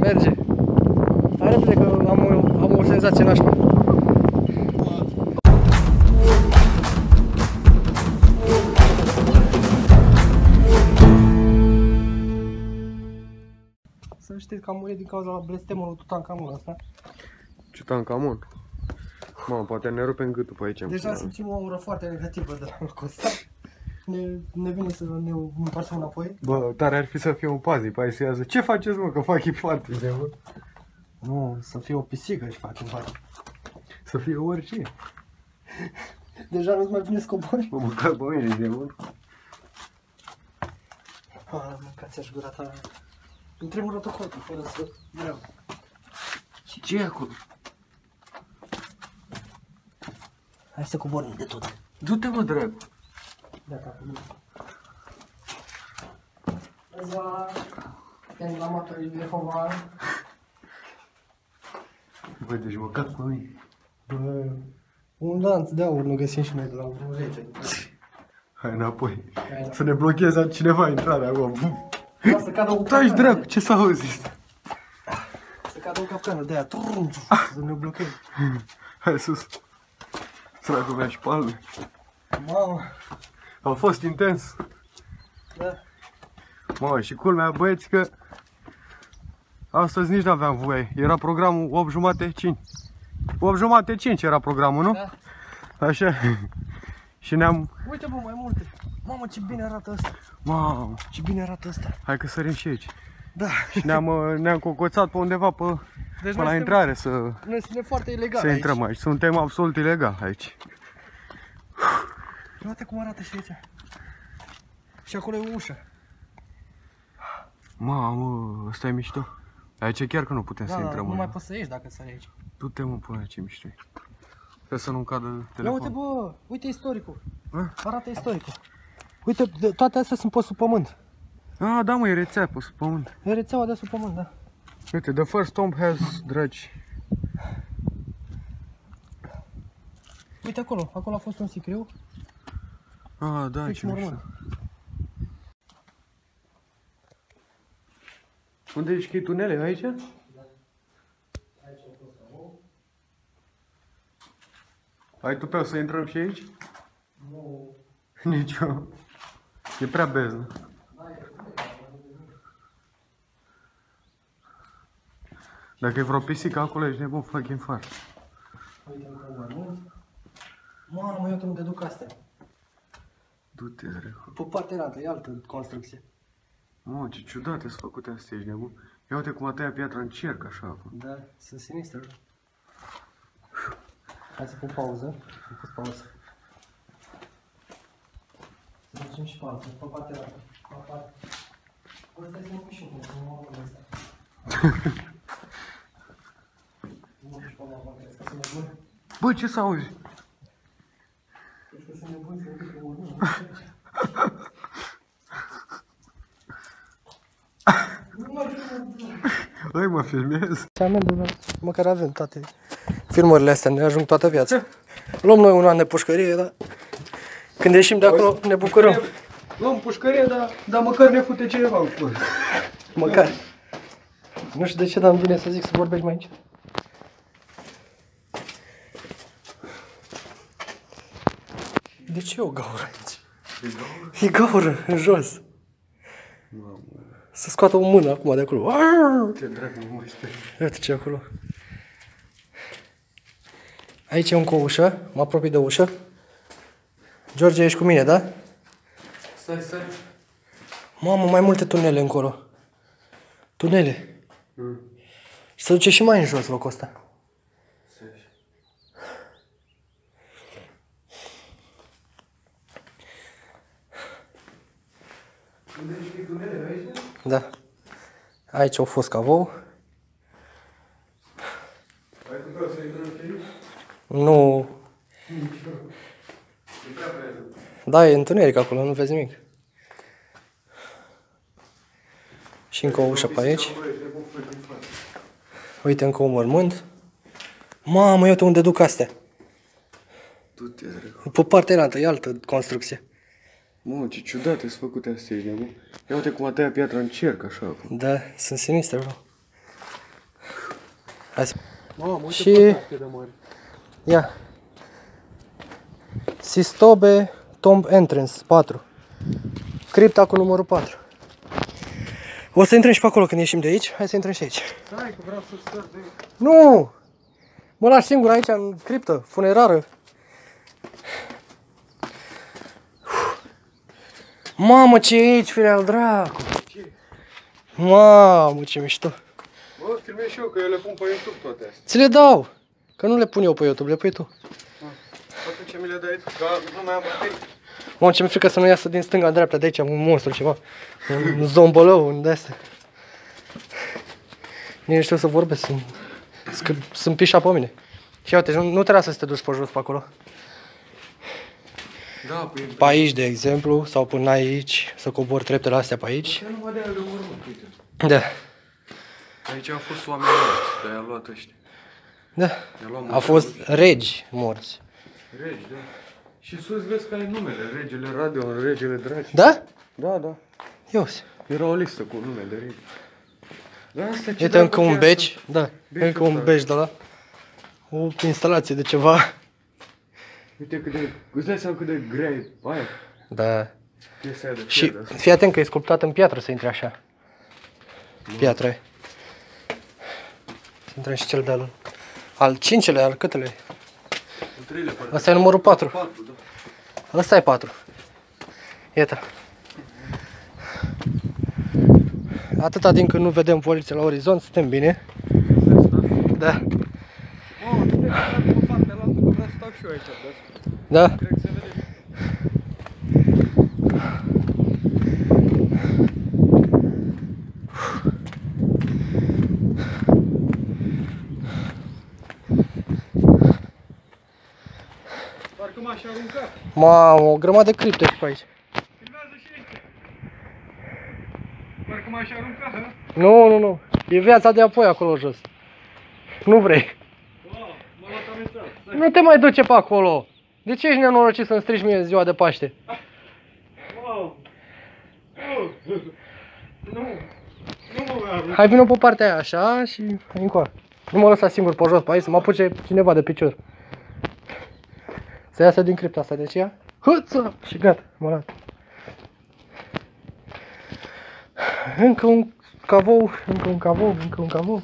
Merge. Hai repede că am, o- am o senzație nașpa. Să știți că am murit din cauza la blestemul lui Tutankamon ăsta. Ciutankamon. Mamă, poate ne rupem gâtul pe aici. Deja simțim o aură foarte negativă de la locul ăsta. Ne, ne vine să ne întoarcem înapoi. Bă, tare ar fi să fie un pazi pe aia să iază. Ce faceți, mă, că fac foarte de mă? Nu, să fie o pisică și facem față. Să fie orice. Deja nu-ți mai vine să cobori? Mă, măcar pe mine de mă. Ah, mâncați aș gura ta. Îmi trebuie rotocotul, fără să vreau. Și ce e acolo? Hai să coborâm de tot. Du-te, mă, dracu. Gata, acum. Bună ziua! Suntem la matorii de Jehova. Bă, deci mă cac pe mine. Bă, un lanț de aur nu găsim și noi de la un rege. Hai înapoi. Hai, Să ne blocheze cineva intrarea acum. da. Să cadă o Taci, capcană. dracu, ce s-a auzit? Să cadă o capcană de aia. Trum, Să ne blocheze. Hai sus. Săracul mea și palme. Mamă, A fost intens. da. Mă, și culmea, băieți, că astăzi nici n-aveam voie. Era programul 8 jumate 5. 8 jumate 5 era programul, nu? Da. Așa. și ne-am... Uite bă, mai multe. Mamă, ce bine arată ăsta. Mamă, Ce bine arată ăsta. hai că sărim și aici. Da. Și ne-am, uh, ne-am cocoțat pe undeva pe, Deci pe la noi intrare să, suntem, noi suntem foarte ilegal să aici. intrăm aici. Suntem absolut ilegal aici. Uite cum arată și aici. Și acolo e o ușă. Mamă, ăsta e mișto. Aici chiar că nu putem Da, să da, intrăm. nu în- mai poți să ieși dacă stai aici. Du-te mă până ce mișto e. Trebuie să nu-mi cadă Ia uite telefonul. bă, uite istoricul. A? Arată istoricul. Uite, de- toate astea sunt pe sub pământ. Ah, da mă, e rețea pe sub pământ. E rețeaua de sub pământ, da. Uite, the first tomb has dragi. Uite acolo, acolo a fost un sicriu. Ah, da, Fix ce în mișto. urmă. Unde ești că e tunele? Aici? Ai tu pe să intrăm și aici? Nu. Nici eu. E prea beznă. Dacă e vreo pisică acolo, ești nebun fucking far. Uite încă un mormânt. Mamă, iată unde duc astea. Du-te, dracu. Pe partea altă, e altă construcție. Mă, ce ciudate sunt făcute astea, ești nebun. Ia uite cum a tăiat piatra în cerc așa acum. Da, sunt sinistre. Hai să pun pauză. Am pus pauză. Să mergem și pe altă, pe partea altă. Pe partea. Bă, stai să mă pun și eu, că nu mă am ăsta. Nu mă duci pe mama, crezi că sunt nebun? Bă, ce s-a auzit? Crezi că sunt nebun să duc pe urmă? Nu mai Hai mă, filmez. Ce amendă, da. Măcar avem toate filmările astea, ne ajung toată viața. Luăm noi un an de pușcărie, dar când ieșim de acolo ne bucurăm. Luăm pușcărie, dar, dar măcar ne fute cineva în cur. Măcar. Nu știu de ce, dar îmi vine să zic să vorbești mai aici. De ce e o gaură aici? E gaură în jos. Să scoată o mână acum de acolo. Arr! Ce dracu, nu mai speri. Uite ce e acolo. Aici e încă o ușă, mă apropii de ușă. George, ești cu mine, da? Stai, stai. Mamă, mai multe tunele încolo. Tunele. Mm. Și se duce și mai în jos locul ăsta. Stai. Unde ești tunele aici? Da. Aici au fost cavou. Ai putea să intrăm și aici? Nu... E prea prezent. Da, e întuneric acolo, nu vezi nimic. Și încă o ușă pe aici. Uite încă un mormânt. Mamă, uite unde duc astea. Du-te, dracu. Pe partea altă, e altă construcție. Mă, ce ciudate sunt făcute astea, ești nebun. Ia uite cum a tăiat piatra în cerc, așa acum. Da, sunt sinistre, bro. Hai să... Mamă, uite Și- pe asta cât de mare. Ia. Sistobe Tomb Entrance 4. Cripta cu numărul 4. O să intrăm și pe acolo când ieșim de aici. Hai să intrăm și aici. Stai că vreau să sper de... Nu! Mă lași singur aici în criptă, funerară. Mamă, ce e aici, fire al dracu! Mamă, ce mișto! Bă, filmez și eu, că eu le pun pe YouTube toate astea. Ți le dau! Că nu le pun eu pe YouTube, le pui tu. Atunci mi le dai tu, că nu mai am bătăi. Mamă, ce mi-e frică să nu iasă din stânga în dreapta de aici, un monstru ceva. Un zombolău, un de astea. Nici nu știu să vorbesc, sunt, sc- sunt pișa pe mine. Și uite, nu, nu trebuie să te duci pe jos pe acolo. Da, păi... Pe aici, de exemplu, sau până aici, să cobor treptele astea pe aici. Nu mă dea de urmă, uite. Da, Aici au fost oameni morți, dar i-a luat ăștia. da. I-a luat Au fost regi morți. Regi, da. Și sus vezi că ai numele, regele Radio, regele Dragi. Da? Da, da. Eu uzi. Era o listă cu numele regi. Da, asta ce Uite încă dracu un e beci. asta? Da, Beciul încă un ăsta. beci de la. O instalație de ceva. Uite cât de... Îți dai seama cât de grea e aia? Da. Chestia aia de Și fier, asta. fii atent că e sculptat în piatră să intre așa. Piatră e. Să intrăm și cel de-al al cincelea, al câtele. Al treilea, parcă. Asta e numărul 4. Patru, da. Ăsta e 4. Iată. Atâta din când nu vedem poliția la orizont, suntem bine. Da. Oh, uite că era pe partea la altă, că vreau să stau și eu aici, da? Da? Cred că se vede. Parcă m-aș arunca. Mamă, o grămadă de cripte și pe aici. Filmează și aici. Parcă m-aș arunca, hă? Nu, nu, nu. E viața de apoi acolo jos. Nu vrei. Wow, m-a luat amenințat. Stai. Nu te mai duce pe acolo. De ce ești nenorocit să-mi strici mie ziua de Paște? Wow. Oh. Nu. Nu mă mai arunc. Hai vină pe partea aia așa și hai încoa. Nu mă lăsa singur pe jos pe aici, să mă apuce cineva de picior. Să iasă din cripta asta, deci ia. Hâță! Și gata, mă las. Încă un cavou, încă un cavou, încă un cavou.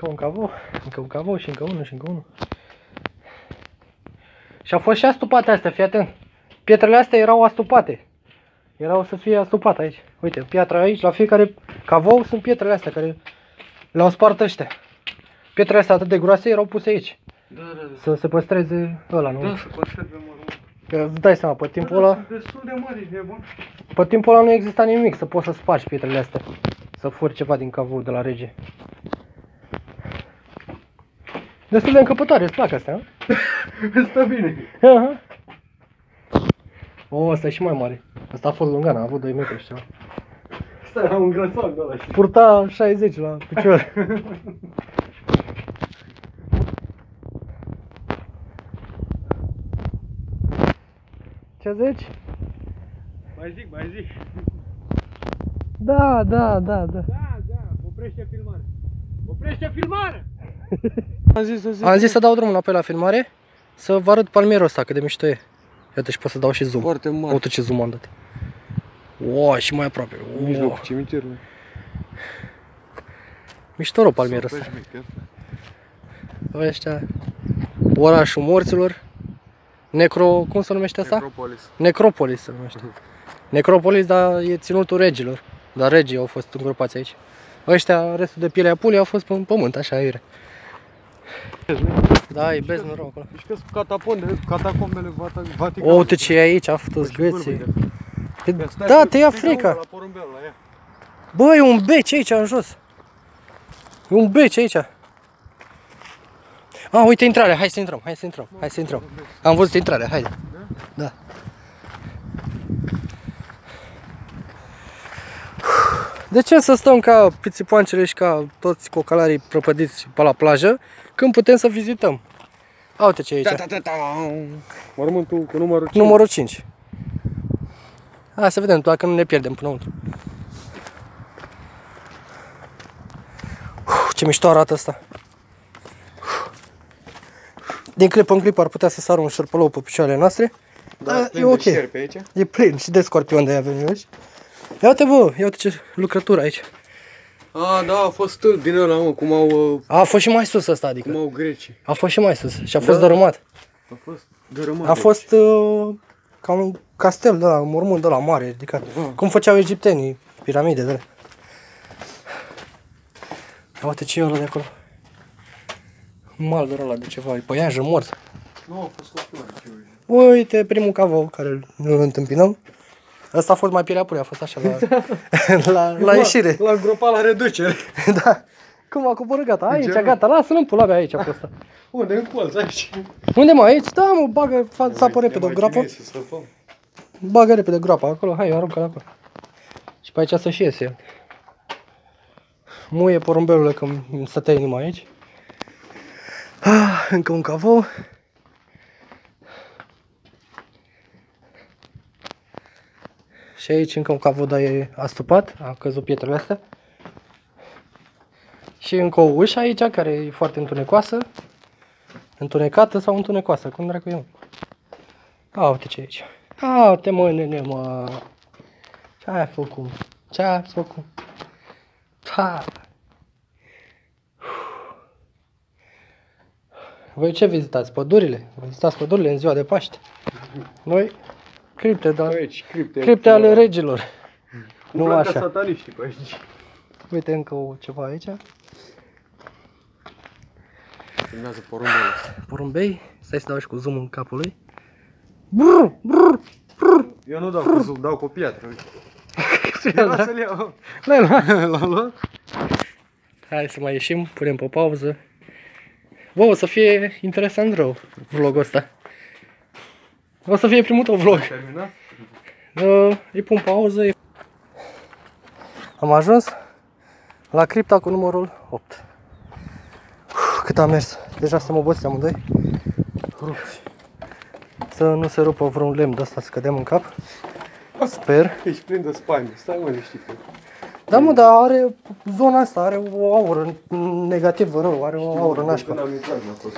Încă un cavou, încă un cavou și încă unul și încă unul. Și au fost și astupate astea, fii atent. Pietrele astea erau astupate. Erau să fie astupate aici. Uite, piatra aici, la fiecare cavou sunt pietrele astea care le-au spart ăștia. Pietrele astea atât de groase erau puse aici. Da, da, da. Să se păstreze ăla, nu? Da, să conserve mărunt. Că îți dai seama, pe timpul Da, da, ăla, sunt destul de mari, ești nebun. pe timpul ăla nu exista nimic să poți să spargi pietrele astea. Să furi ceva din cavou de la rege. Destul de încăpătoare, îți plac astea, nu? Stă bine. Aha. O, ăsta e și mai mare. Ăsta a fost lungan, a avut 2 metri și ceva. Stai la un grăsoan de ăla și... Purta 60 la picior. Ce zici? Mai zic, mai zic. Da, da, da, da. Da, da, oprește filmarea. Oprește filmarea! Am zis să zic. Am zis să dau drumul înapoi la filmare, să vă arăt palmierul ăsta, cât de mișto e. Iată și pot să dau și zoom. Foarte mare. Uite ce zoom am dat. Wow, și mai aproape. În Wow. mijlocul cimitirului. Mișto rău palmierul ăsta. Super șmecher. Ăștia, orașul morților. Necro, cum se numește asta? Necropolis. Necropolis se numește. Necropolis, dar e ținutul regilor. Dar regii au fost îngropați aici. Ăștia, restul de pielea pulii, au fost pe pământ, așa aiure. Da, e beznă rău acolo. Deci că sunt catacombele, catacombele Vata- O, Vaticanului. uite ce e aici, a toți Și gății. vârful, Te- Ia, stai, Da, stai, te ia stai, frica. La porumbel, la ea. Bă, e un beci aici în jos. E un beci aici. A, uite intrarea, hai să intrăm, hai să intrăm, hai să intrăm. Am văzut intrarea, haide. Da. De ce să stăm ca pițipoancele și ca toți cocalarii prăpădiți pe la plajă, când putem să vizităm? A, uite ce e aici. Da, da, da. Mormântul cu numărul 5. Numărul 5. Hai să vedem dacă nu ne pierdem până unul. Ce mișto arată asta. Din clip în clip ar putea să sară un șerpălou pe picioarele noastre. Da, e ok. pe aici. E plin și de scorpion de avem aici. Ia uite bă, ia uite ce lucrătură aici. A, da, a fost stâlp din ăla, mă, cum au, uh, A fost și mai sus asta, cum adică. au grecii. A fost și mai sus și a fost Da. dărâmat. A fost dărâmat. A fost uh, ca un castel de la, un mormânt de la mare, ridicat. Da. Cum făceau egiptenii, piramide de alea. Ia uite ce e ăla de acolo. Un maldor ăla de ceva, e păianjă mort. Nu, a fost o floare, ce uite. Uite, primul cavou care îl îl întâmpinăm. Asta a fost mai pielea pure, a fost așa la, la, la ieșire. La gropa la reducere. da. Cum a coborât, gata, aici, Încerc. gata, lasă-l în pula mea aici a fost. Unde? În colț, aici. Unde mă, aici? Da, mă, bagă, fa, sapă repede o Ne mai groapă. chinuie să săpăm. Bagă repede groapa acolo, hai, aruncă-l acolo. Și pe aici să și iese el. Muie porumbelule că îmi stătea inima aici. Ah, încă un cavou. Și aici încă un cavou, dar e astupat, a căzut pietrele astea. Și încă o ușă aici, care e foarte întunecoasă. Întunecată sau întunecoasă, cum dracu eu. A, uite ce e aici. A, uite mă, nene, mă. Ce ai făcut? Ce ai făcut? Ha. Voi ce vizitați? Pădurile? Vizitați pădurile în ziua de Paște? Noi, cripte, dar Aici, cripte. cripte ale regilor. Nu Nu așa. sataniștii pe aici. Uite încă o, ceva aici. Urmează porumbele. Porumbei. Stai să dau și cu zoom în capul lui. Brr, brr. Eu nu dau cu zoom, dau cu piatră. uite. Da. Ia să-l iau. L-ai luat? L-am luat? Hai să mai ieșim, punem pe pauză. Bă, o să fie interesant rău vlogul ăsta. O să fie primul tău vlog. Terminat? Uh, îi pun pauză. îi- Am ajuns la cripta cu numărul 8. Uf, cât am mers. Deja suntem obosiți amândoi. Rupți. Să nu se rupă vreun lemn de asta să cădem în cap. Sper. Ești plin de spaime. Stai mă liniștit. Da, mă, dar are zona asta, are o aură negativă rău, are o aură nașpa. Când am intrat, n-a fost.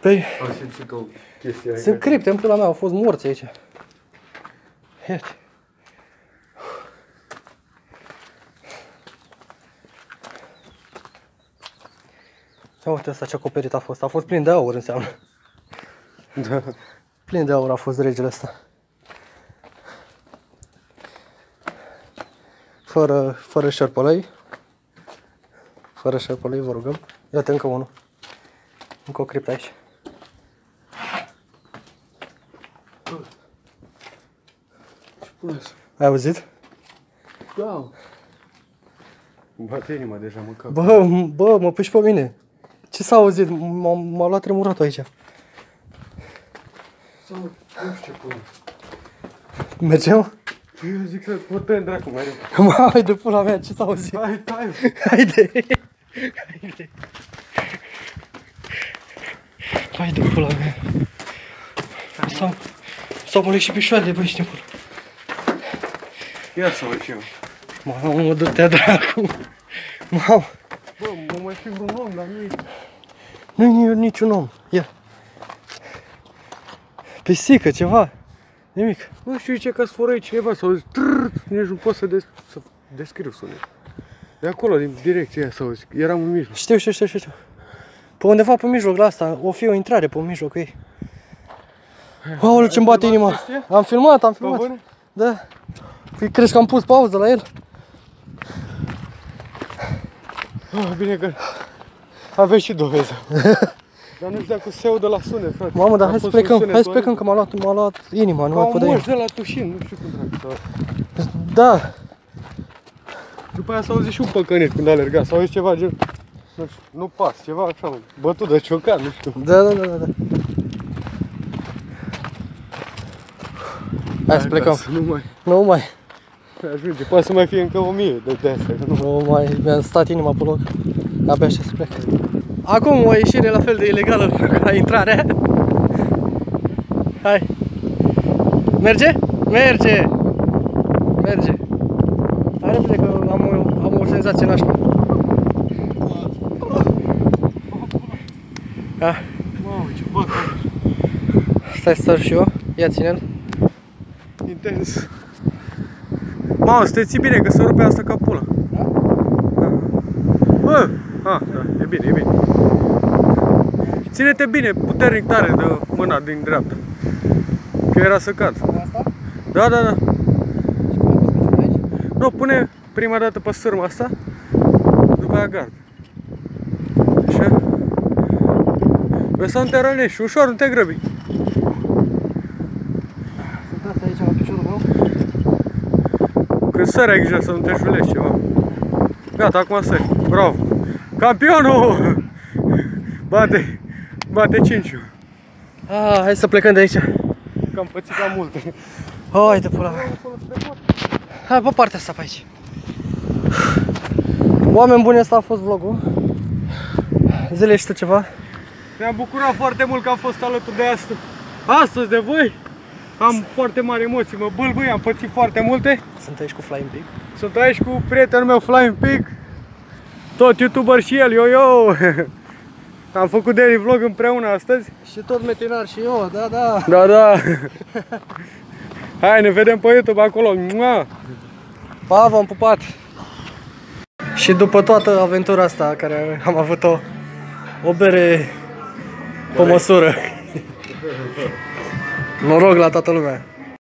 Păi, Am simțit o chestie aici. sunt cripte în pula mea, au fost morți aici. Iată. Ia uite asta ce acoperit a fost. A fost plin de aur înseamnă. Da. Plin de aur a fost regele ăsta. Fără, fără șerpălăi. Fără șerpălăi, vă rugăm. Iată încă unul. Încă o criptă aici. Ce pula asta? Ai auzit? Da. Îmi bate inima deja, mă cap. Bă, m- bă, mă puși pe mine. Ce s-a auzit? M-a, m-a luat tremuratul aici. Sau, nu știu ce pula. Mergem? Eu zic să mă tăi în dracu mai repede. Mai de pula mea, ce s-a auzit? Hai, hai. Haide! Haide! Hai de pula mea. S-au, s-au murit și pișoarele, băi, știi pula. Ia să văd și eu. Mamă, mă du-te dracu. Mamă, Bă, mă mai fi vreun om, dar nu e. nu e niciun om. Ia. Pisică, ceva. Nimic. Nu știu ce că sforăi cineva sau auzi trrr, nici nu pot să, des- să descriu sunet. De acolo, din direcția aia să auzi. Eram în mijloc. Știu, știu, știu, știu. știu. Pe undeva pe mijloc la asta, o fi o intrare pe mijlocul ei. Aoleu, ce-mi bate filmat inima. chestia? Am filmat, am Pe filmat. bune? Da. Păi crezi că am pus pauză la el? Ah, bine că aveți și dovezi. dar nu știu dacă se audă la sunet, frate. Mamă, dar A hai să fost un plecăm, sunet hai să oribil. plecăm că m-a luat, m-a luat inima, nu Ca mai un pot de moș inima. de la tușin, nu știu cum dracu să... Da, După aia s-a auzit și un păcănit când a alergat, s-a auzit ceva gen... Nu știu, nu pas, ceva așa, mă, bătut de ciocan, nu știu. da, da, da, da. da. Hai să plecăm. acasă, Nu mai Nu mai, ajunge, poate să mai fie încă o mie de de astea, că nu nu mai, mi-a stat inima pe loc. Abia așa să plec. Acum o ieșire la fel de ilegală ca intrarea. Hai. Merge? Merge! Merge. Hai repede că am o, am o senzație nașpa. Da. Mamă, ce băt, Stai să sar și eu. Ia ține-l. intens. Mamă, să te ții bine, că se rupe asta ca pula. Da? Bă! A, da, e bine, e bine. Ține-te bine, puternic tare de mâna din dreapta. Că era să cad. Asta? Da, da, da. Și cum am pus aici? Nu, pune prima dată pe sârma asta, după aia gard. Așa. Vrei să nu te rănești, ușor, nu te grăbi. Sunt astea aici la piciorul meu. Când sări ai grijă să nu te julești ceva. Gata, acum sări. Bravo. Campionul! Bate, bate 5 Ah, hai să plecăm de aici. Că am pățit cam multe. Hai de pula mea. Hai pe partea asta pe aici. Oameni buni, asta a fost vlogul. Zile și tu ceva? Mi-am bucurat foarte mult că am fost alături de astăzi. Astăzi de voi. Am foarte mari emoții, mă bâlbâi, am pățit foarte multe. Sunt aici cu Flying Pig. Sunt aici cu prietenul meu Flying Pig. Tot youtuber și el, yo yo. Am făcut daily vlog împreună astăzi. Și tot metinar și eu, da, da. Da, da. Hai, ne vedem pe YouTube acolo. Mua! Pa, v-am pupat! Și după toată aventura asta care am avut-o, o bere pe măsură. Noroc la toată lumea!